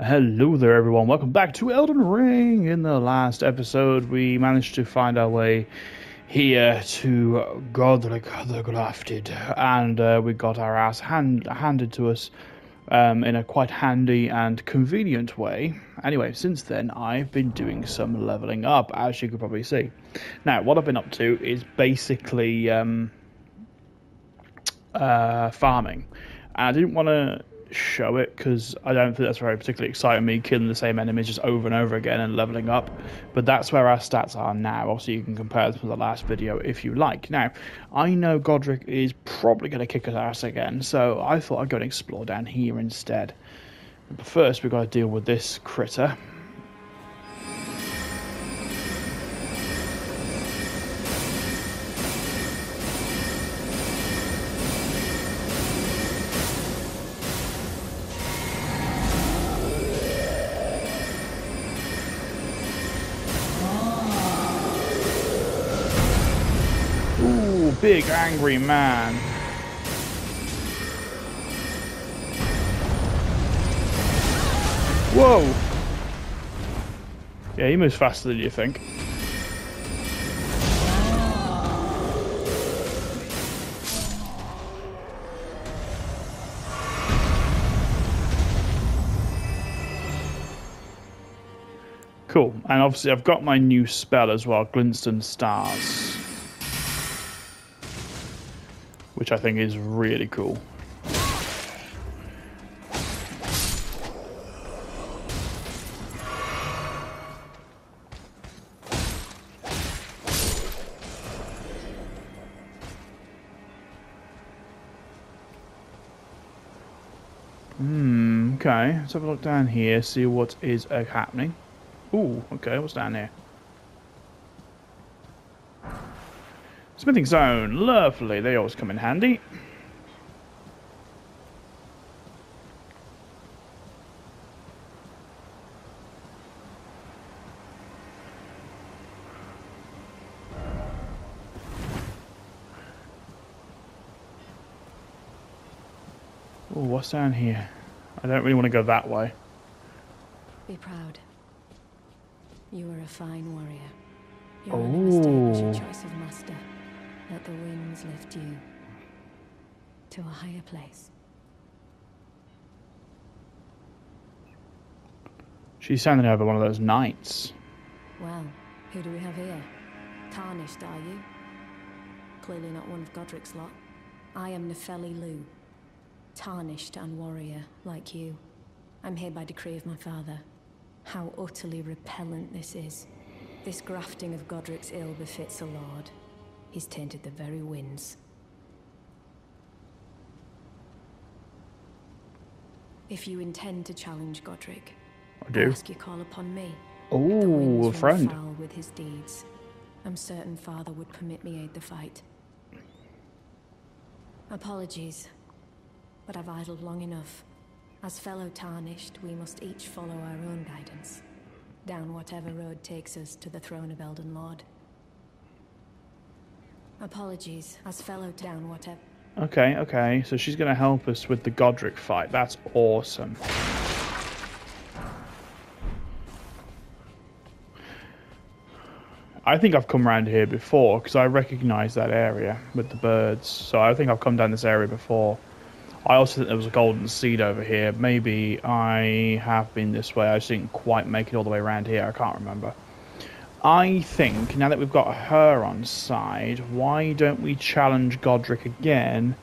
Hello there, everyone. Welcome back to Elden Ring. In the last episode, we managed to find our way here to Godrick the Grafted, and uh, we got our ass hand- handed to us um, in a quite handy and convenient way. Anyway, since then, I've been doing some leveling up, as you could probably see. Now, what I've been up to is basically um, uh, farming. I didn't want to show it because I don't think that's very particularly exciting. Me killing the same enemies just over and over again and leveling up, but that's where our stats are now. Obviously, you can compare them to the last video if you like. Now, I know Godrick is probably going to kick his ass again, so I thought I'd go and explore down here instead. But first, we've got to deal with this critter. Big angry man. Whoa! Yeah, he moves faster than you think. Cool, and obviously I've got my new spell as well, Glintstone Stars. Which I think is really cool. Hmm, okay. Let's have a look down here, see what is uh, happening. Ooh, okay, what's down here? Smithing Stone, lovely. They always come in handy. Oh, what's down here? I don't really want to go that way. Be proud. You are a fine warrior. Your oh. only mistake was your choice of master. Let the winds lift you to a higher place. She's sounding over one of those knights. Well, who do we have here? Tarnished, are you? Clearly not one of Godrick's lot. I am Nepheli Loux. Tarnished and warrior, like you. I'm here by decree of my father. How utterly repellent this is. This grafting of Godrick's ill befits a lord. He's tainted the very winds. If you intend to challenge Godrick, I do. ask you call upon me. Oh, a friend. Foul with his deeds. I'm certain father would permit me aid the fight. Apologies, but I've idled long enough. As fellow tarnished, we must each follow our own guidance. Down whatever road takes us to the throne of Elden Lord. Apologies, as fellow down whatever. Okay, okay. So she's going to help us with the Godrick fight. That's awesome. I think I've come around here before because I recognise that area with the birds. So I think I've come down this area before. I also think there was a golden seed over here. Maybe I have been this way. I just didn't quite make it all the way around here. I can't remember. I think, now that we've got her on side, why don't we challenge Godrick again,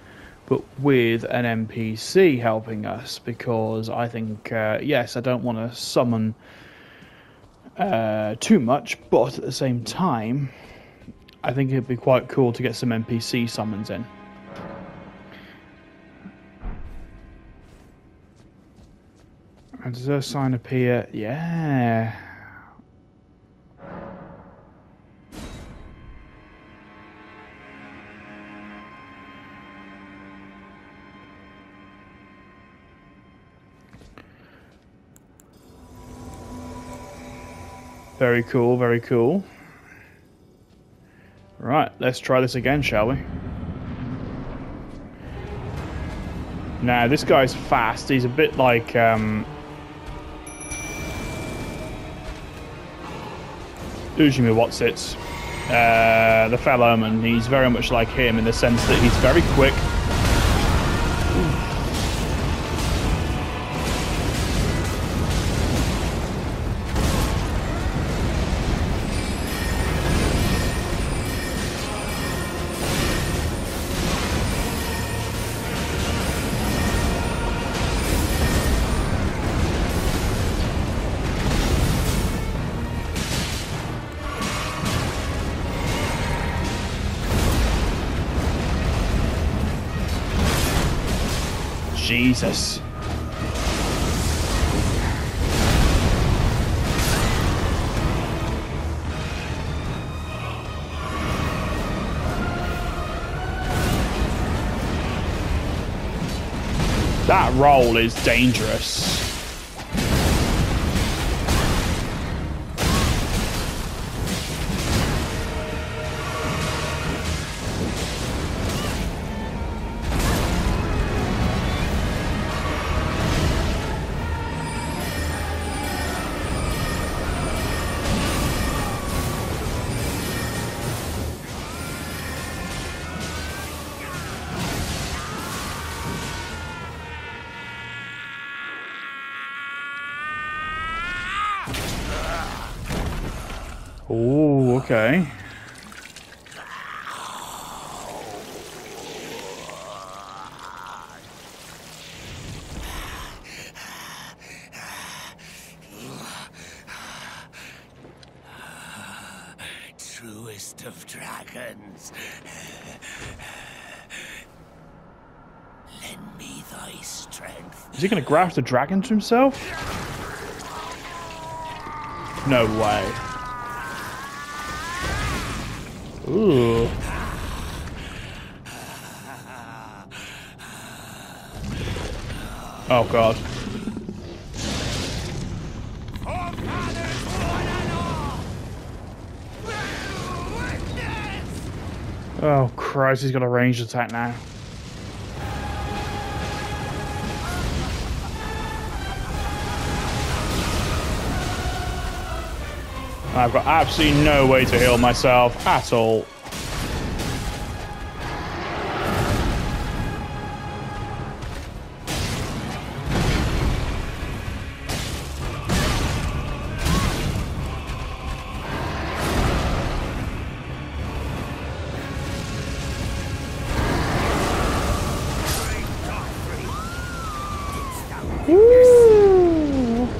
but with an NPC helping us? Because I think, uh, yes, I don't want to summon uh, too much, but at the same time, I think it'd be quite cool to get some NPC summons in. And does her sign appear? Yeah. Very cool, very cool. Right, let's try this again, shall we? Now, this guy's fast. He's a bit like... Um, Ujimi Watsits, uh, the fell omen. He's very much like him in the sense that he's very quick, That roll is dangerous. Okay. Truest of dragons. Lend me thy strength. Is he going to grasp the dragon to himself? No way. Ooh. Oh god. Oh Christ, he's got a ranged attack now. I've got absolutely no way to heal myself at all.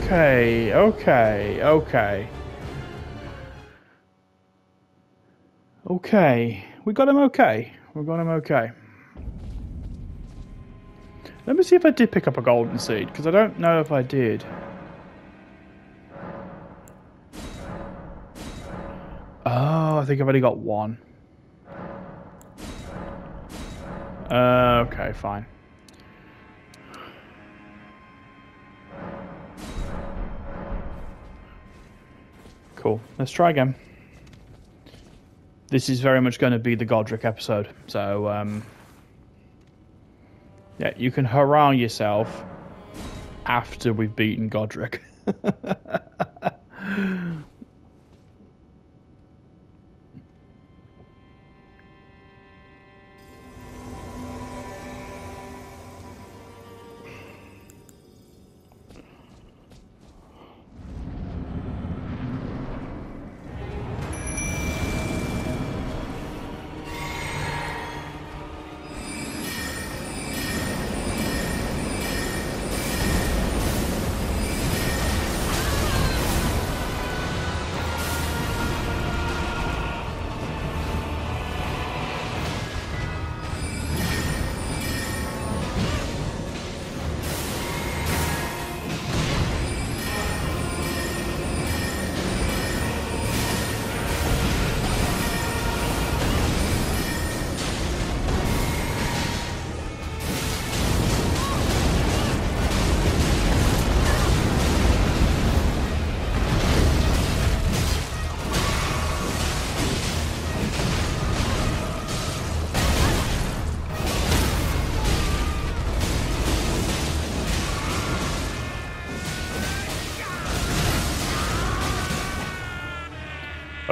Okay, okay, okay. Okay, we got him okay. We got him okay. Let me see if I did pick up a golden seed, because I don't know if I did. Oh, I think I've only got one. Uh, okay, fine. Cool. Let's try again this is very much going to be the Godrick episode. So, um, yeah, you can hurrah yourself after we've beaten Godrick.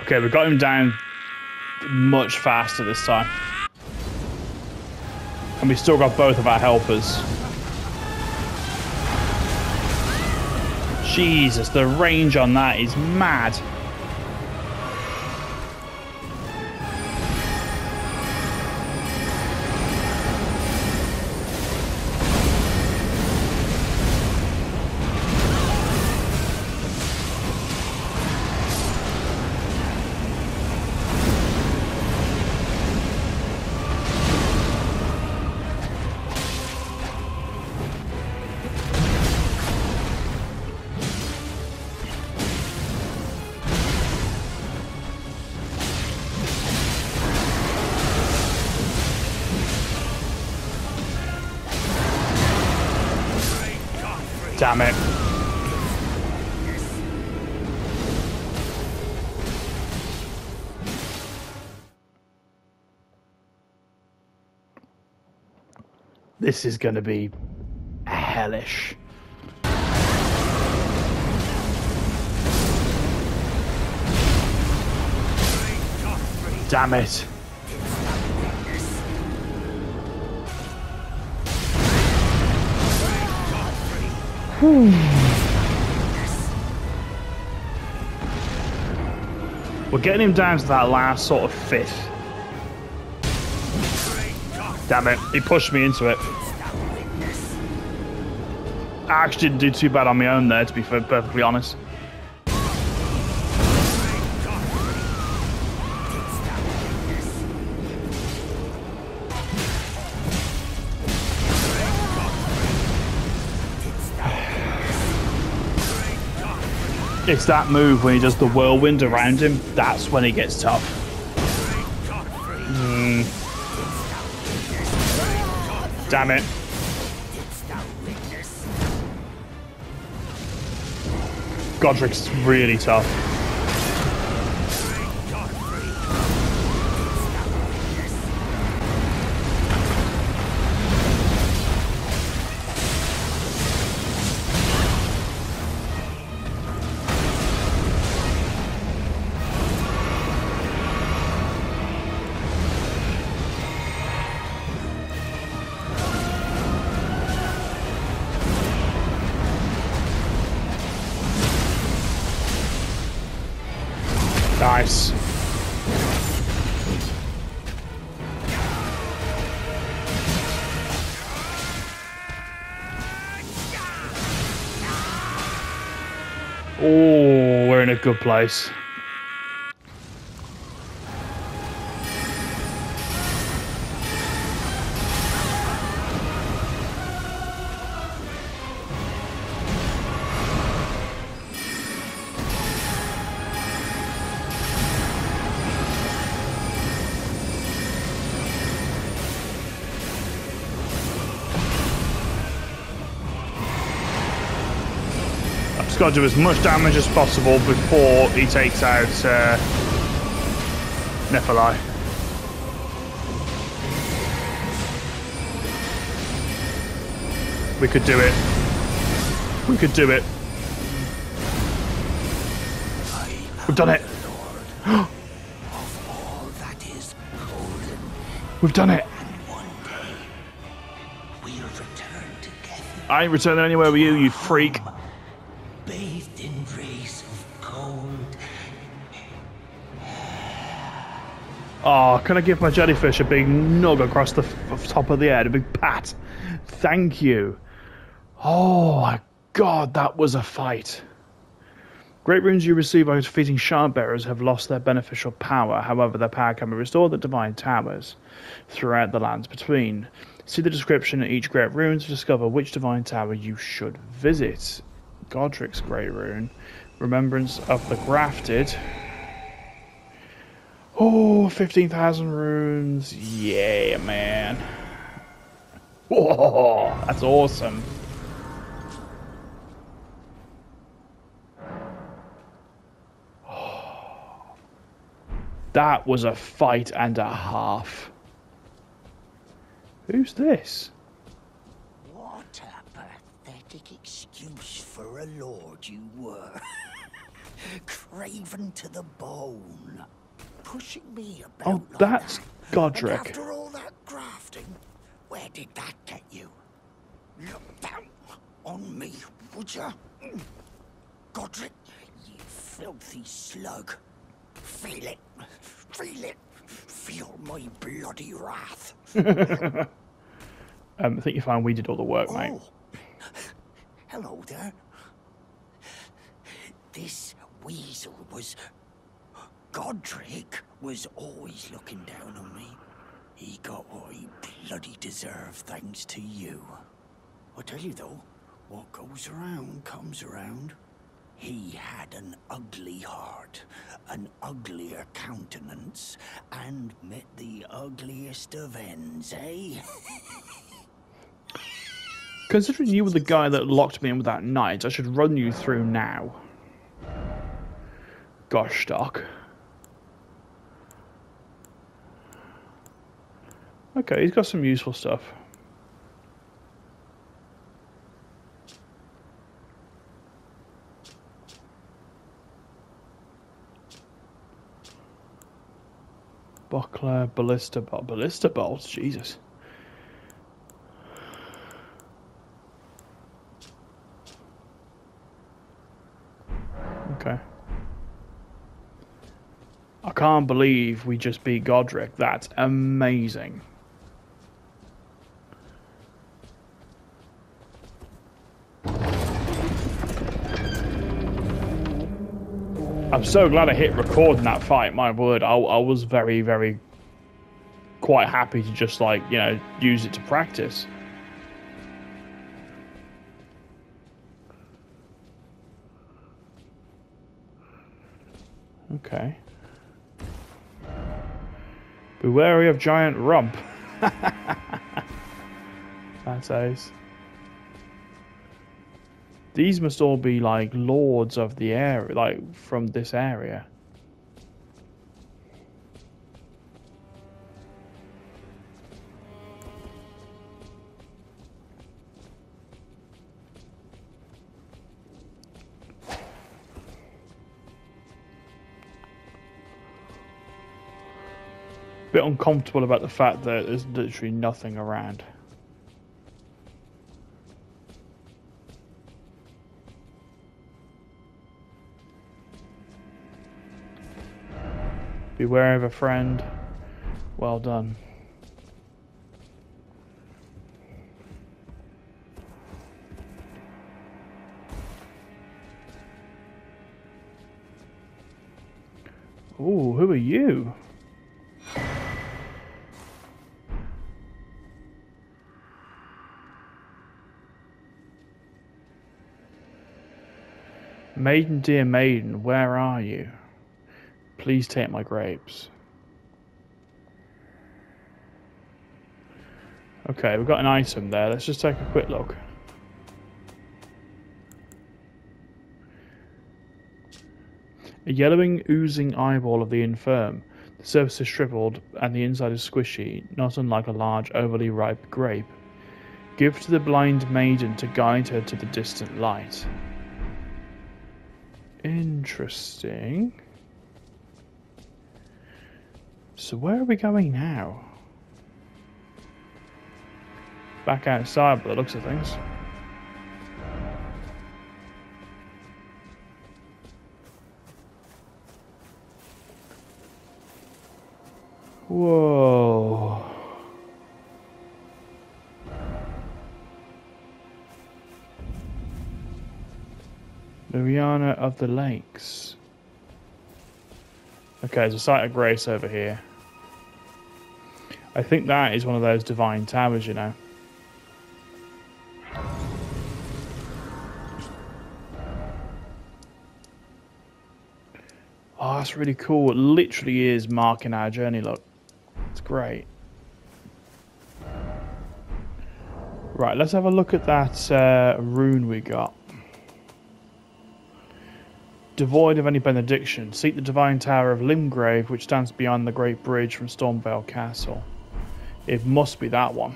Okay, we got him down much faster this time. And we still got both of our helpers. Jesus, the range on that is mad. This is going to be hellish. Damn it. We're getting him down to that last sort of fifth. Damn it, he pushed me into it. I actually didn't do too bad on my own there, to be perfectly honest. It's that move when he does the whirlwind around him, that's when he gets tough. Damn it. Godrick's really tough. Nice. Oh, we're in a good place. Got to do as much damage as possible before he takes out uh, Nepheli. We could do it. We could do it. We've done it. We've done it. I ain't returning anywhere with you, you freak. Oh, can I give my jellyfish a big nug across the top of the head, a big pat? Thank you. Oh my god, that was a fight. Great runes you receive by defeating shard bearers have lost their beneficial power. However, their power can be restored at divine towers throughout the lands between. See the description of each great rune to discover which divine tower you should visit. Godrick's Great Rune, Remembrance of the Grafted. Oh, 15,000 runes. Yeah, man. Whoa, that's awesome. That was a fight and a half. Who's this? What a pathetic excuse for a lord you were. craven to the bone. Pushing me about Oh, like that's that. Godrick. And after all that grafting, where did that get you? Look down on me, would ya? Godrick, you filthy slug. Feel it. Feel it. Feel my bloody wrath. Um, I think you find we did all the work, mate. Oh. Hello there. This weasel was. Godrick was always looking down on me. He got what he bloody deserved thanks to you. I tell you though, what goes around comes around. He had an ugly heart, an uglier countenance, and met the ugliest of ends, eh? Considering you were the guy that locked me in with that night, I should run you through now. Gosh, Doc. Okay, he's got some useful stuff. Buckler, ballista bolt, ballista bolts, Jesus. Okay. I can't believe we just beat Godrick. That's amazing. I'm so glad I hit record in that fight. My word, I, I was very, very quite happy to just like you know use it to practice. Okay. Be wary of giant rump. That's ace. These must all be like lords of the area, like from this area. Bit uncomfortable about the fact that there's literally nothing around. Beware of a friend. Well done. Ooh, who are you? Maiden, dear maiden, where are you? Please take my grapes. Okay, we've got an item there. Let's just take a quick look. A yellowing, oozing eyeball of the infirm. The surface is shriveled and the inside is squishy, not unlike a large, overly ripe grape. Give to the blind maiden to guide her to the distant light. Interesting. So where are we going now? Back outside by the looks of things. Whoa. Liurnia of the Lakes. Okay, there's a site of grace over here. I think that is one of those divine towers, you know. Oh, that's really cool. It literally is marking our journey, look. It's great. Right, let's have a look at that uh, rune we got. Devoid of any benediction, seek the divine tower of Limgrave, which stands beyond the great bridge from Stormveil Castle. It must be that one.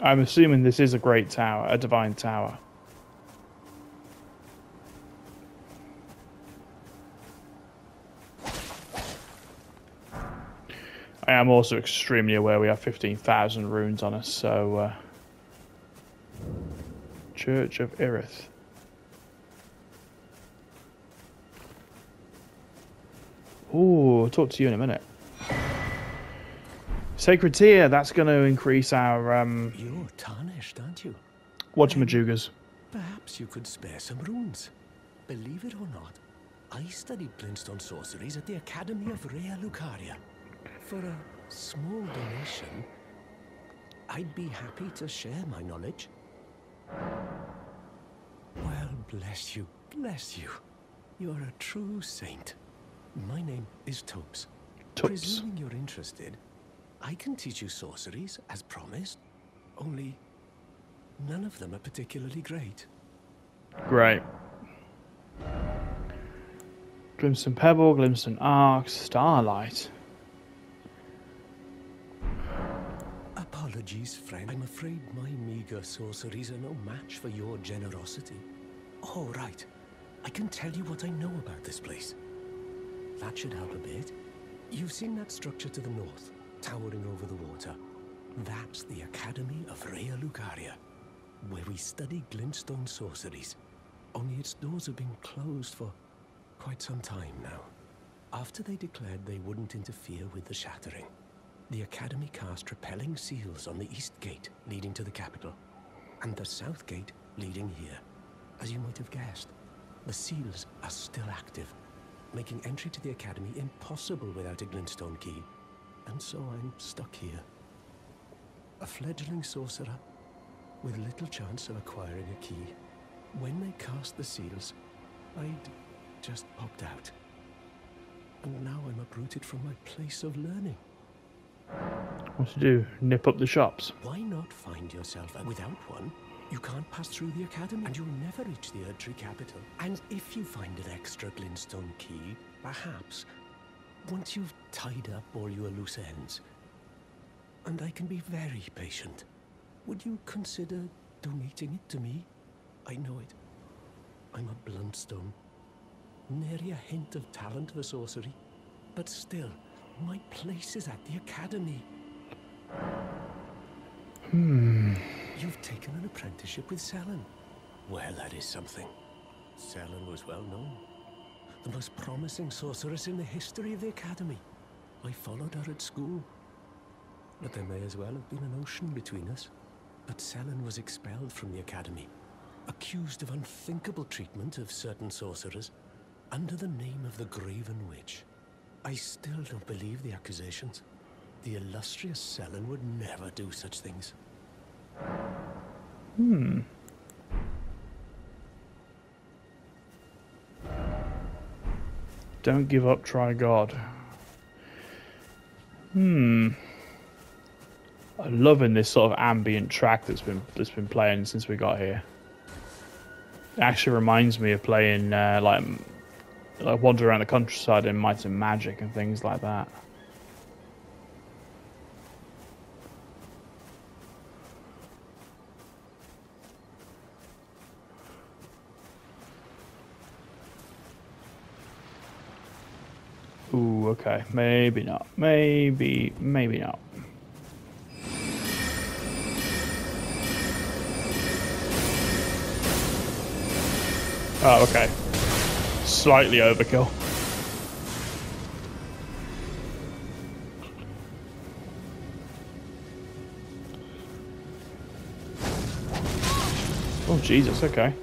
I'm assuming this is a great tower, a divine tower. I am also extremely aware we have 15,000 runes on us, so... Uh, Church of Irith. Ooh, I'll talk to you in a minute. Sacred Tear, that's going to increase our, um... You're tarnished, aren't you? Whatchamajugas. Perhaps you could spare some runes. Believe it or not, I studied glintstone sorceries at the Academy of Raya Lucaria. For a small donation, I'd be happy to share my knowledge. Well, bless you, bless you. You're a true saint. My name is Thops. Thops. Presuming you're interested, I can teach you sorceries, as promised. Only, none of them are particularly great. Great. Glintstone Pebble, Glintstone Arc, Starlight. Apologies, friend. I'm afraid my meager sorceries are no match for your generosity. All right. I can tell you what I know about this place. That should help a bit. You've seen that structure to the north, towering over the water. That's the Academy of Raya Lucaria, where we study glintstone sorceries. Only its doors have been closed for quite some time now. After they declared they wouldn't interfere with the shattering, the Academy cast repelling seals on the east gate leading to the capital, and the south gate leading here. As you might have guessed, the seals are still active, making entry to the Academy impossible without a glintstone key. And so I'm stuck here. A fledgling sorcerer with little chance of acquiring a key. When they cast the seals, I'd just popped out. And now I'm uprooted from my place of learning. What to do? Nip up the shops. Why not find yourself. Without one, you can't pass through the academy and you'll never reach the Erdtree capital. And if you find an extra glintstone key, perhaps, once you've tied up all your loose ends, and I can be very patient, would you consider donating it to me? I know it. I'm a bluntstone. Nary a hint of talent for sorcery. But still, my place is at the academy. Hmm. You've taken an apprenticeship with Sellen. Well, that is something. Sellen was well known. The most promising sorceress in the history of the Academy. I followed her at school. But there may as well have been an ocean between us. But Sellen was expelled from the Academy, accused of unthinkable treatment of certain sorcerers, under the name of the Graven Witch. I still don't believe the accusations. The illustrious Sellen would never do such things. Hmm. Don't give up, try God. Hmm. I'm loving this sort of ambient track that's been that's been playing since we got here. It actually reminds me of playing uh, like like wander around the countryside in Might and Magic and things like that. Ooh, okay. Maybe not. Maybe, maybe not. Oh, okay. Slightly overkill. Oh, Jesus, okay.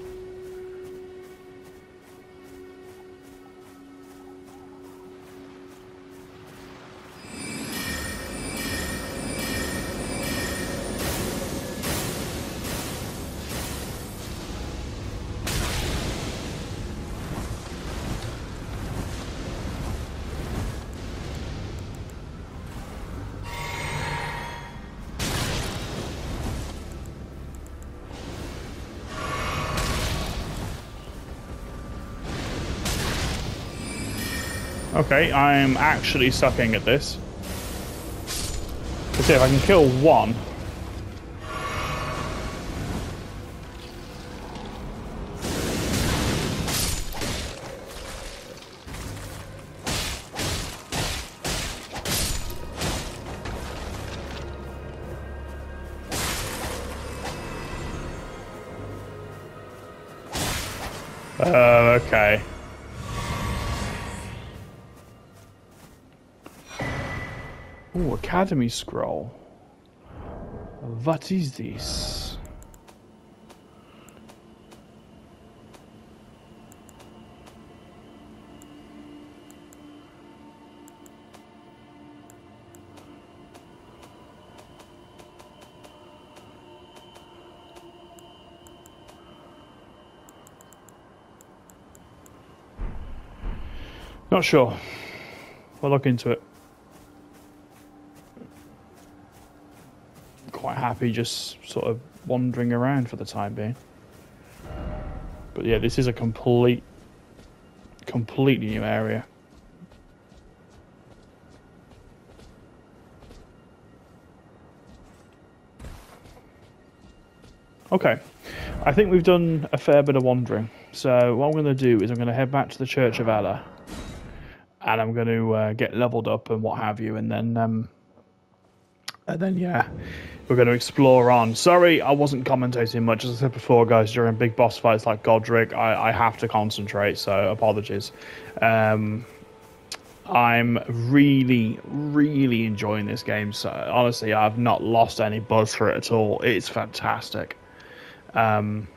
Okay, I'm actually sucking at this. Let's see if I can kill one. Academy Scroll. What is this? Not sure. We'll look into it. Quite happy just sort of wandering around for the time being. But yeah, this is a complete, completely new area. Okay, I think we've done a fair bit of wandering. So what I'm going to do is I'm going to head back to the Church of Elleh, and I'm going to uh, get leveled up and what have you, and then um, and then yeah, we're going to explore on. Sorry, I wasn't commentating much, as I said before, guys. During big boss fights like Godrick, I, I have to concentrate, so apologies. Um, I'm really, really enjoying this game. So honestly, I've not lost any buzz for it at all. It's fantastic. Um,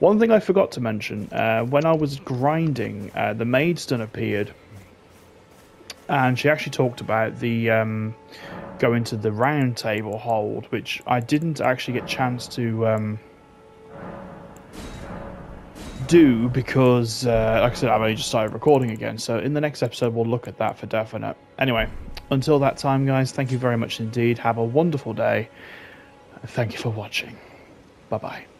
one thing I forgot to mention uh, when I was grinding, uh, the Maidstone appeared and she actually talked about the um, going into the round table hold, which I didn't actually get a chance to um, do because, uh, like I said, I've only just started recording again. So in the next episode, we'll look at that for definite. Anyway, until that time, guys, thank you very much indeed. Have a wonderful day. Thank you for watching. Bye bye.